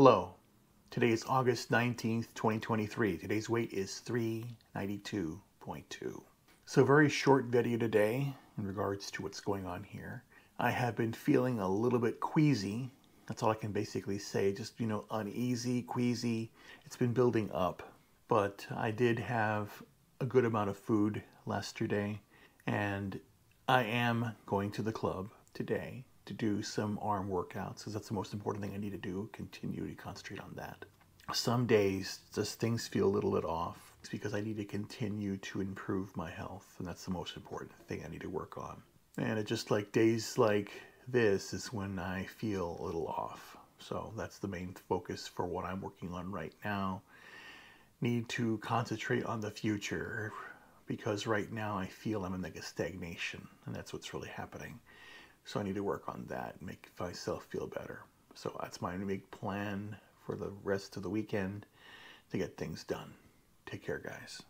Hello. Today is August 19th, 2023. Today's weight is 392.2. So, very short video today in regards to what's going on here. I have been feeling a little bit queasy. That's all I can basically say. Just, you know, uneasy, queasy. It's been building up. But I did have a good amount of food yesterday, and I am going to the club today to do some arm workouts because that's the most important thing I need to do. Continue to concentrate on that. Some days, just things feel a little bit off. It's because I need to continue to improve my health, and that's the most important thing I need to work on. And it just like days like this is when I feel a little off. So that's the main focus for what I'm working on right now. Need to concentrate on the future because right now I feel I'm in like a stagnation, and that's what's really happening. So I need to work on that, make myself feel better. So that's my big plan for the rest of the weekend to get things done. Take care, guys.